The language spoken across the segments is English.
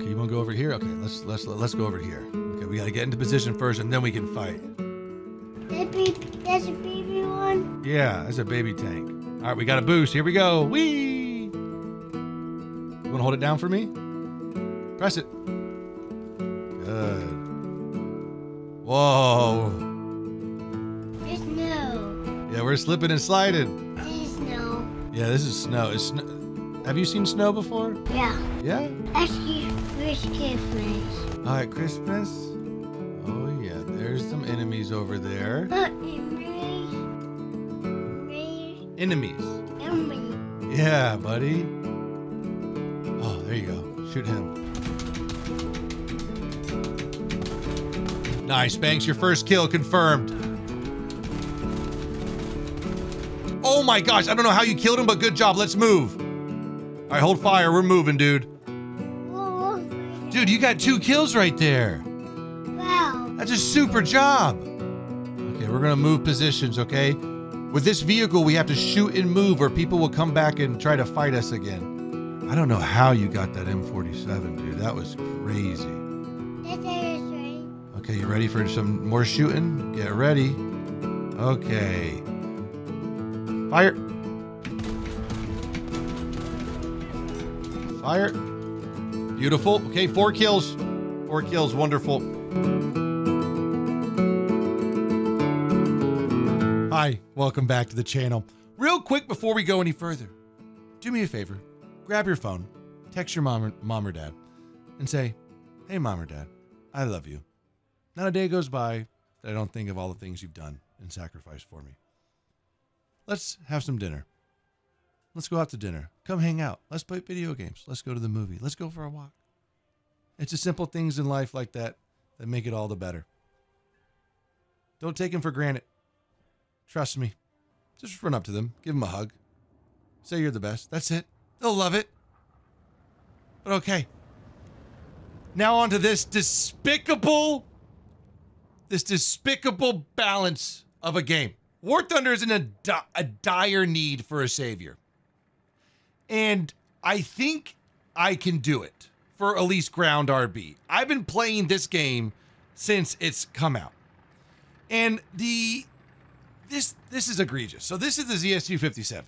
Okay, you want to go over here? Okay, let's let's let's go over here. Okay, we got to get into position first, and then we can fight. That that's a baby one. Yeah, that's a baby tank. All right, we got a boost. Here we go. Whee! You want to hold it down for me? Press it. Good. Whoa. There's no. Yeah, we're slipping and sliding. There's no. Yeah, this is snow. Is snow. Have you seen snow before? Yeah. Yeah. First Christmas. All right, Christmas. Oh yeah, there's some enemies over there. But Emily. Emily. Enemies. Yeah, buddy. Oh, there you go. Shoot him. Nice, Banks. Your first kill confirmed. Oh my gosh, I don't know how you killed him, but good job. Let's move. All right, hold fire. We're moving, dude. Dude, you got two kills right there. Wow. That's a super job. Okay, we're gonna move positions, okay? With this vehicle, we have to shoot and move, or people will come back and try to fight us again. I don't know how you got that M47, dude. That was crazy. Okay, you ready for some more shooting? Get ready. Okay. Fire. Fire. Beautiful. Okay, four kills. Four kills. Wonderful. Hi, welcome back to the channel. Real quick before we go any further, do me a favor. Grab your phone, text your mom or, mom or dad, and say, Hey, mom or dad, I love you. Not a day goes by that I don't think of all the things you've done and sacrificed for me. Let's have some dinner. Let's go out to dinner. Come hang out. Let's play video games. Let's go to the movie. Let's go for a walk. It's the simple things in life like that that make it all the better. Don't take them for granted. Trust me. Just run up to them, give them a hug, say you're the best. That's it. They'll love it. But okay. Now on to this despicable, this despicable balance of a game. War Thunder is in a, di- a dire need for a savior. And I think I can do it for at least ground RB. I've been playing this game since it's come out. And the this this is egregious. So this is the ZSU 57.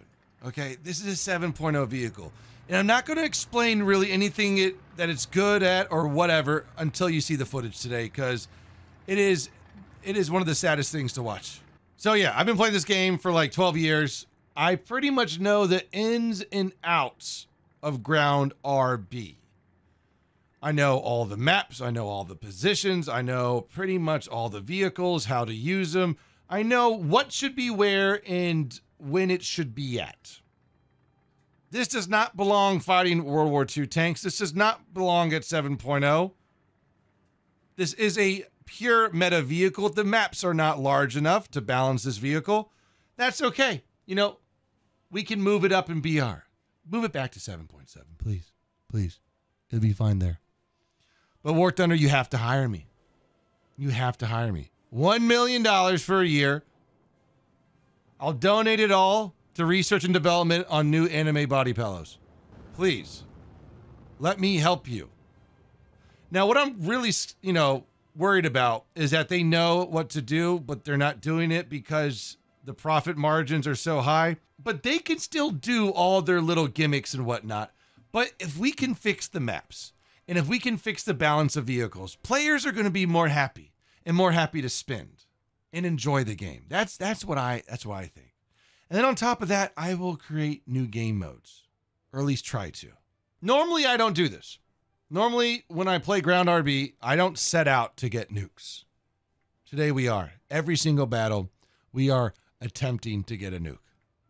Okay, this is a 7.0 vehicle. And I'm not going to explain really anything it, that it's good at or whatever until you see the footage today cuz it is it is one of the saddest things to watch. So yeah, I've been playing this game for like 12 years. I pretty much know the ins and outs of ground RB. I know all the maps, I know all the positions, I know pretty much all the vehicles, how to use them. I know what should be where and when it should be at. This does not belong fighting World War II tanks. This does not belong at 7.0. This is a pure meta vehicle. The maps are not large enough to balance this vehicle. That's okay. You know, we can move it up in BR. Move it back to 7.7, please. Please. It'll be fine there. But War Thunder, you have to hire me. You have to hire me. $1 million for a year. I'll donate it all to research and development on new anime body pillows. Please, let me help you. Now, what I'm really, you know, worried about is that they know what to do, but they're not doing it because the profit margins are so high. But they can still do all their little gimmicks and whatnot. But if we can fix the maps and if we can fix the balance of vehicles, players are going to be more happy and more happy to spend and enjoy the game. That's that's what I that's what I think. And then on top of that, I will create new game modes, or at least try to. Normally, I don't do this. Normally, when I play Ground RB, I don't set out to get nukes. Today we are. Every single battle, we are attempting to get a nuke.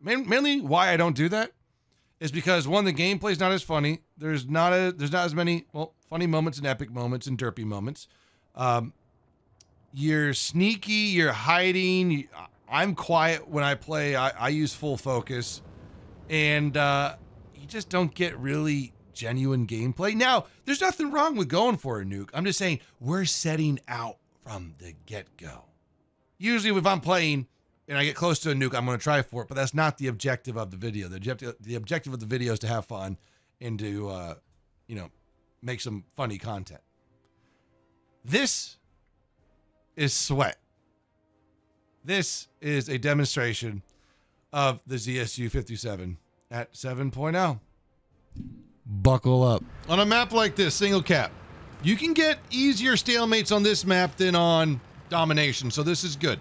Main- Mainly, why I don't do that is because one, the gameplay's not as funny. There's not a there's not as many well funny moments and epic moments and derpy moments. Um, you're sneaky. You're hiding. I'm quiet when I play. I, I use full focus, and uh, you just don't get really genuine gameplay. Now, there's nothing wrong with going for a nuke. I'm just saying we're setting out from the get go. Usually, if I'm playing and I get close to a nuke, I'm going to try for it. But that's not the objective of the video. The objective, the objective of the video is to have fun and to, uh, you know, make some funny content. This is sweat. This is a demonstration of the ZSU 57 at 7.0. Buckle up. On a map like this, single cap, you can get easier stalemates on this map than on domination, so this is good.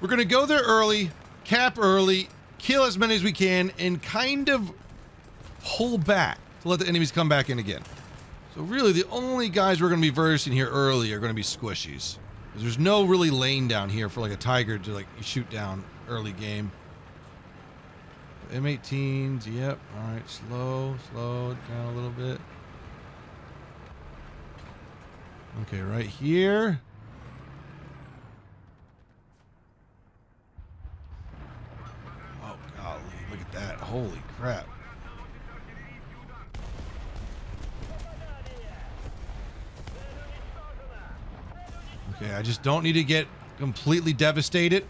We're going to go there early, cap early, kill as many as we can, and kind of pull back to let the enemies come back in again. So really, the only guys we're going to be versing here early are going to be squishies. There's no really lane down here for like a tiger to like shoot down early game. M18s, yep. All right, slow, slow down a little bit. Okay, right here. Oh, golly, look at that. Holy crap. Okay, I just don't need to get completely devastated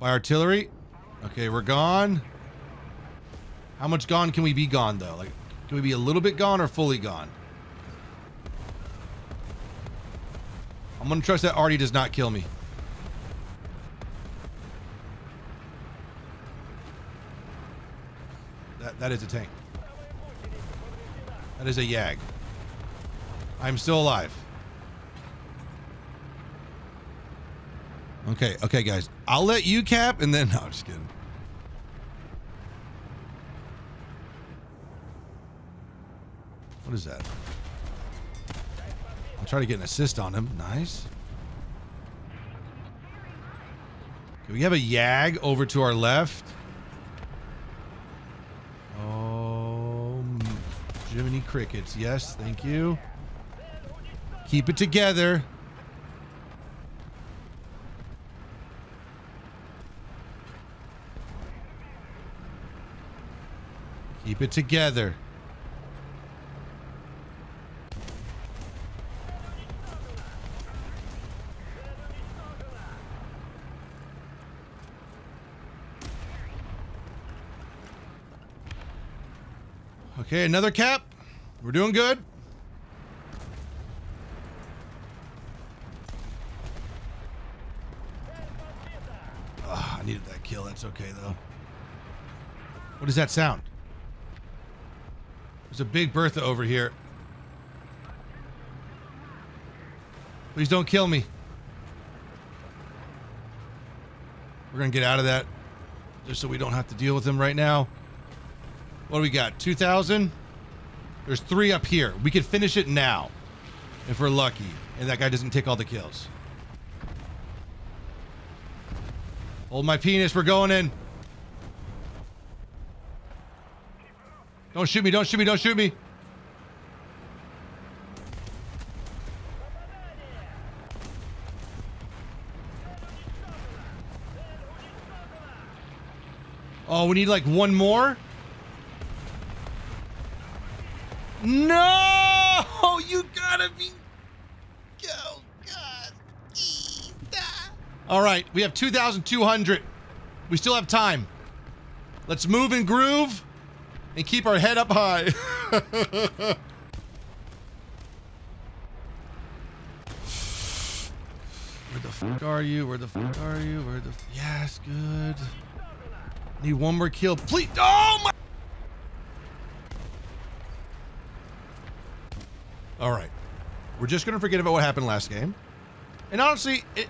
by artillery. Okay, we're gone. How much gone can we be gone though? Like, can we be a little bit gone or fully gone? I'm gonna trust that arty does not kill me. That that is a tank. That is a Yag. I'm still alive. Okay, okay, guys. I'll let you cap and then. No, I'm just kidding. What is that? I'll try to get an assist on him. Nice. Okay, we have a Yag over to our left. Oh, Jiminy Crickets. Yes, thank you. Keep it together. Keep it together. Okay, another cap. We're doing good. Ah, I needed that kill. That's okay, though. What does that sound? There's a big Bertha over here. Please don't kill me. We're going to get out of that just so we don't have to deal with him right now. What do we got? 2,000? There's three up here. We could finish it now if we're lucky and that guy doesn't take all the kills. Hold my penis. We're going in. Don't shoot me. Don't shoot me. Don't shoot me. Oh, we need like one more? No! You gotta be. Oh, God. All right, we have 2,200. We still have time. Let's move and groove and keep our head up high. Where the fuck are you? Where the fuck are you? Where the Yes, good. Need one more kill. Please. Oh my All right. We're just going to forget about what happened last game. And honestly, it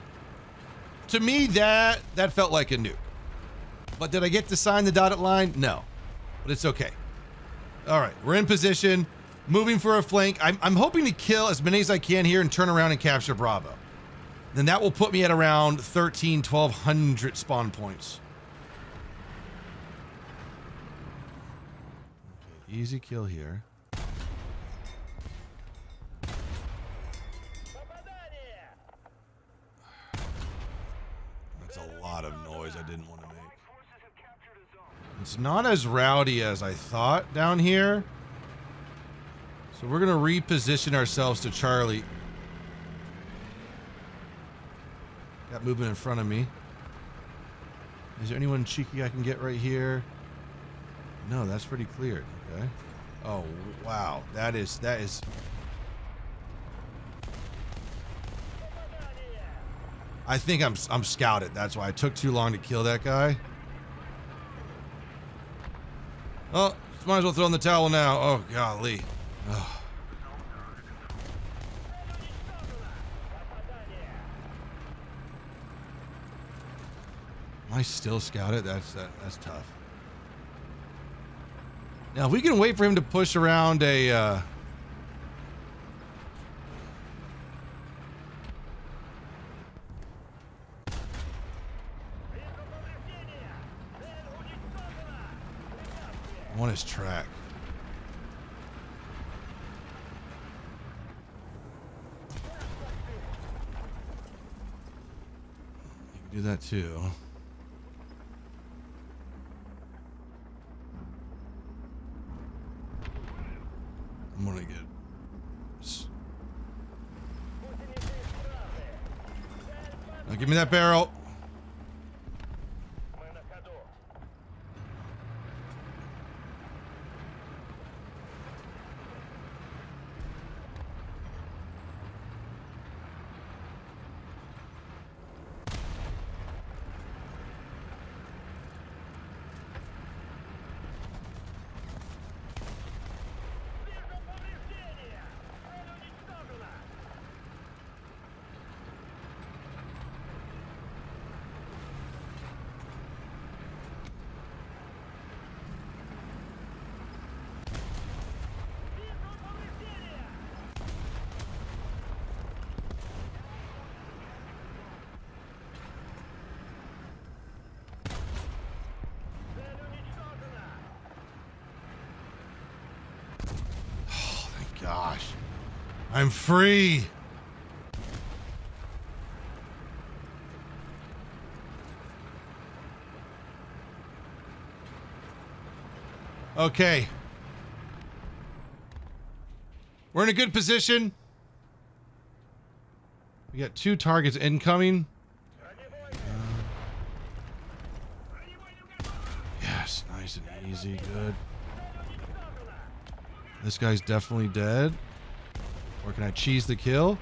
to me that that felt like a nuke. But did I get to sign the dotted line? No. But it's okay. All right, we're in position, moving for a flank. I'm, I'm hoping to kill as many as I can here and turn around and capture Bravo. Then that will put me at around 13, 1200 spawn points. Okay, easy kill here. I didn't want to make. It's not as rowdy as I thought down here. So we're going to reposition ourselves to Charlie. Got movement in front of me. Is there anyone cheeky I can get right here? No, that's pretty cleared. Okay. Oh wow, that is that is. I think I'm I'm scouted. That's why it took too long to kill that guy. Oh, might as well throw in the towel now. Oh golly. Ugh. Am I still scouted? That's that, that's tough. Now, if we can wait for him to push around a. Uh, I want his track. Do that too. I'm gonna get. Now give me that barrel. Oh, thank gosh. I'm free. Okay. We're in a good position. We got two targets incoming. Uh, yes, nice and easy. Good. This guy's definitely dead. Or can I cheese the kill?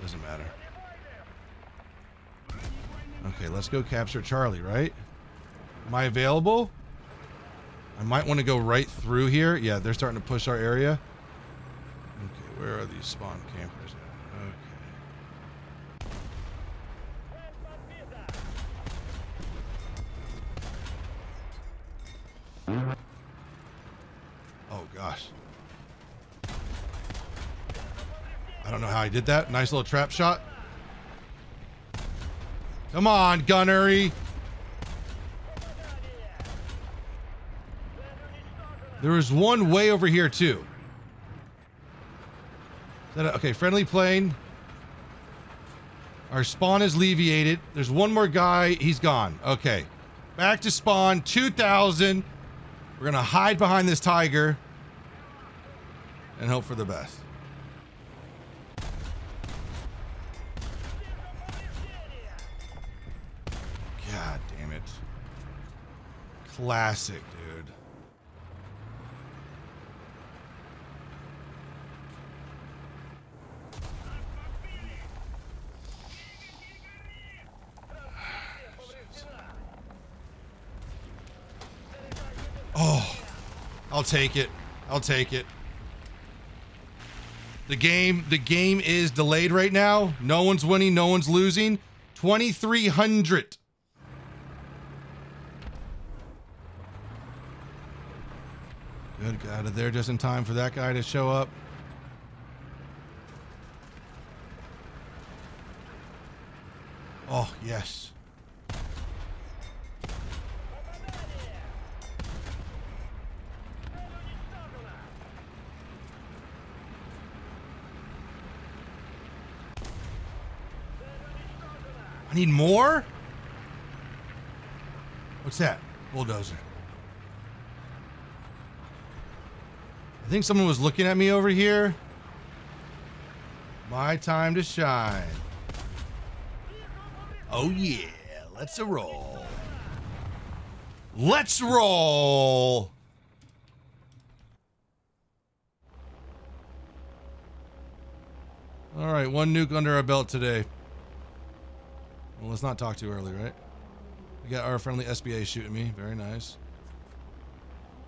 Doesn't matter. Okay, let's go capture Charlie, right? Am I available? I might want to go right through here. Yeah, they're starting to push our area. Okay, where are these spawn campers at? Okay. Oh gosh. I don't know how I did that. Nice little trap shot. Come on, gunnery. There is one way over here too. A- okay, friendly plane. Our spawn is alleviated. There's one more guy. He's gone. Okay. Back to spawn. 2,000. We're going to hide behind this tiger and hope for the best. God damn it. Classic, dude. Oh, I'll take it. I'll take it. The game, the game is delayed right now. No one's winning, no one's losing. 2300. Good, got out of there just in time for that guy to show up. Oh, yes. I need more? What's that? Bulldozer. I think someone was looking at me over here. My time to shine. Oh yeah, let's roll. Let's roll. All right, one nuke under our belt today. Well, let's not talk too early, right? We got our friendly SBA shooting me. Very nice.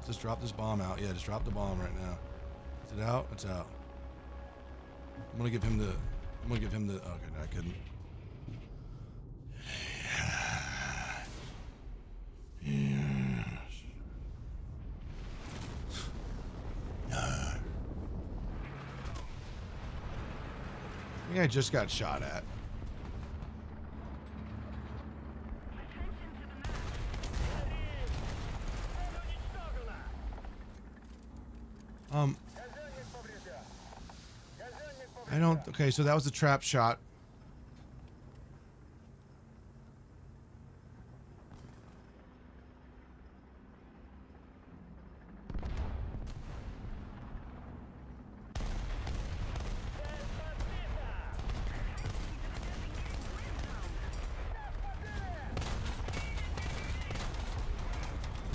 Just drop this bomb out. Yeah, just drop the bomb right now. Is it out? It's out. I'm gonna give him the. I'm gonna give him the. Okay, no, I couldn't. I just got shot at. Um, I don't. Okay, so that was a trap shot.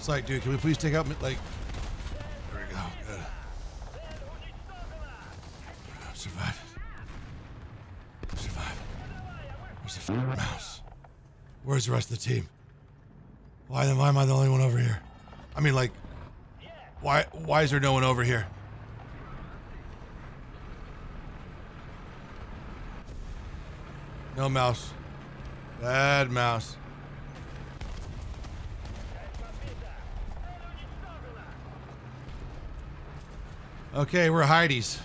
It's like, dude, can we please take out like? There we go. Good. Survive. Survive. Where's the fucking mouse? Where's the rest of the team? Why? Why am I the only one over here? I mean, like, why? Why is there no one over here? No mouse. Bad mouse. Okay, we're Heidi's.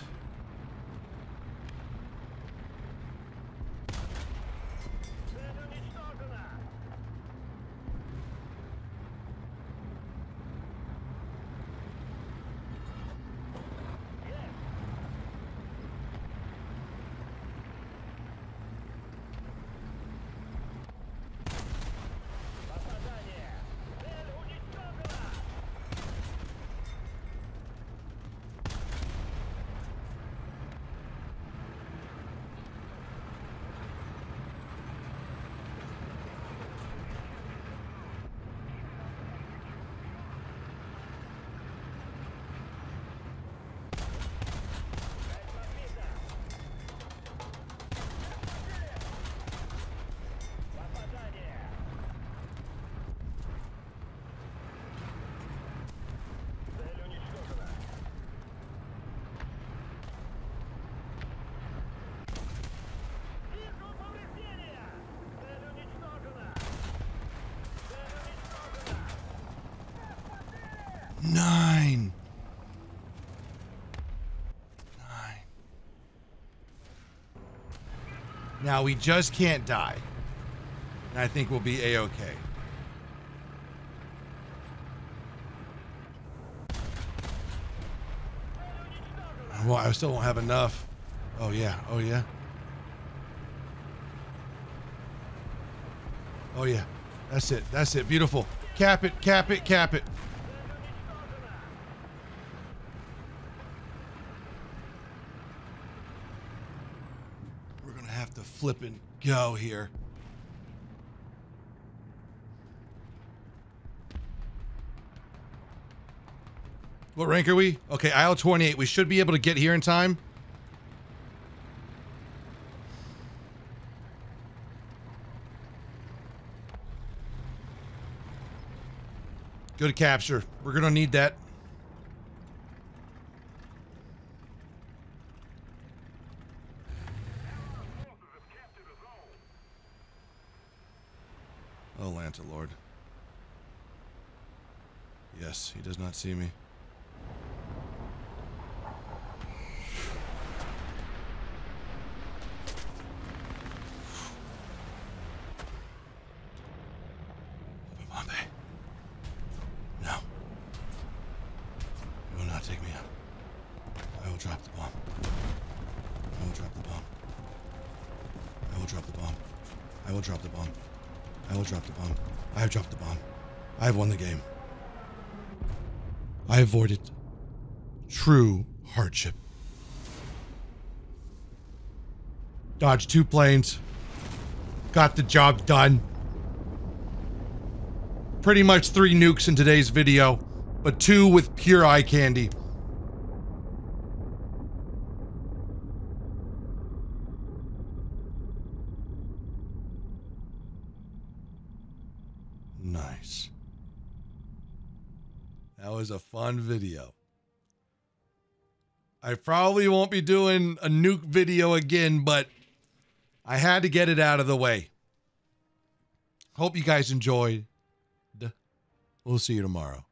Nine. Nine. Now we just can't die. And I think we'll be a-okay. Well, I still won't have enough. Oh yeah. Oh yeah. Oh yeah. That's it. That's it. Beautiful. Cap it. Cap it. Cap it. We're gonna have to flip and go here. What rank are we? Okay, aisle 28. We should be able to get here in time. Good capture. We're gonna need that. Lanta Lord. Yes, he does not see me. Bombay. No. You will not take me. I will drop the bomb. I will drop the bomb. I will drop the bomb. I will drop the bomb. I will drop the bomb. I have dropped the bomb. I have won the game. I avoided true hardship. Dodged two planes. Got the job done. Pretty much three nukes in today's video, but two with pure eye candy. Nice. That was a fun video. I probably won't be doing a nuke video again, but I had to get it out of the way. Hope you guys enjoyed. We'll see you tomorrow.